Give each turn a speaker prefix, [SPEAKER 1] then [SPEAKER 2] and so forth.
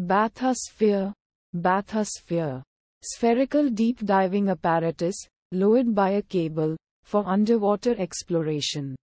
[SPEAKER 1] Bathysphere. Bathysphere. Spherical deep diving apparatus, lowered by a cable, for underwater exploration.